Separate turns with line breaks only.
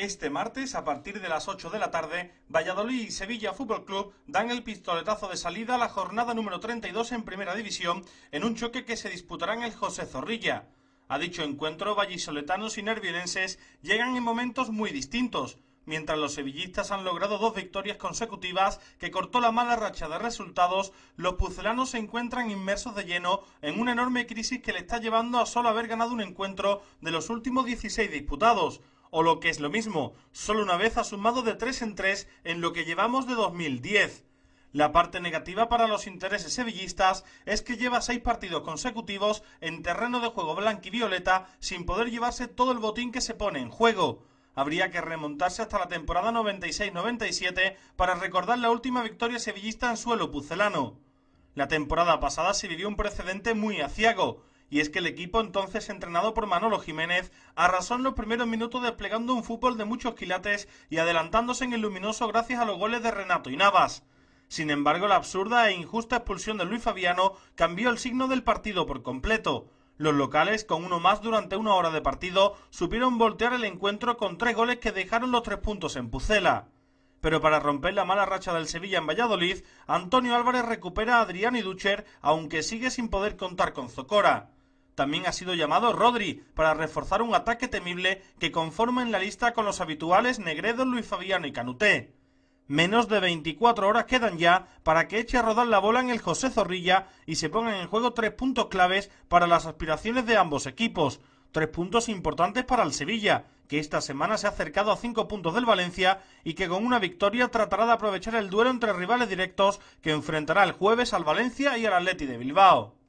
Este martes, a partir de las 8 de la tarde, Valladolid y Sevilla Fútbol Club dan el pistoletazo de salida a la jornada número 32 en Primera División en un choque que se disputará en el José Zorrilla. A dicho encuentro, vallisoletanos y nervionenses llegan en momentos muy distintos. Mientras los sevillistas han logrado dos victorias consecutivas que cortó la mala racha de resultados, los pucelanos se encuentran inmersos de lleno en una enorme crisis que le está llevando a solo haber ganado un encuentro de los últimos 16 disputados o lo que es lo mismo, solo una vez ha sumado de tres en tres en lo que llevamos de 2010. La parte negativa para los intereses sevillistas es que lleva seis partidos consecutivos en terreno de juego violeta sin poder llevarse todo el botín que se pone en juego. Habría que remontarse hasta la temporada 96-97 para recordar la última victoria sevillista en suelo pucelano. La temporada pasada se vivió un precedente muy aciago, y es que el equipo entonces entrenado por Manolo Jiménez arrasó en los primeros minutos desplegando un fútbol de muchos quilates y adelantándose en el luminoso gracias a los goles de Renato y Navas. Sin embargo, la absurda e injusta expulsión de Luis Fabiano cambió el signo del partido por completo. Los locales, con uno más durante una hora de partido, supieron voltear el encuentro con tres goles que dejaron los tres puntos en Pucela pero para romper la mala racha del Sevilla en Valladolid, Antonio Álvarez recupera a Adrián y Ducher, aunque sigue sin poder contar con Zocora. También ha sido llamado Rodri para reforzar un ataque temible que conforma en la lista con los habituales Negredo, Luis Fabiano y Canuté. Menos de 24 horas quedan ya para que eche a rodar la bola en el José Zorrilla y se pongan en juego tres puntos claves para las aspiraciones de ambos equipos. Tres puntos importantes para el Sevilla, que esta semana se ha acercado a cinco puntos del Valencia y que con una victoria tratará de aprovechar el duelo entre rivales directos que enfrentará el jueves al Valencia y al Atleti de Bilbao.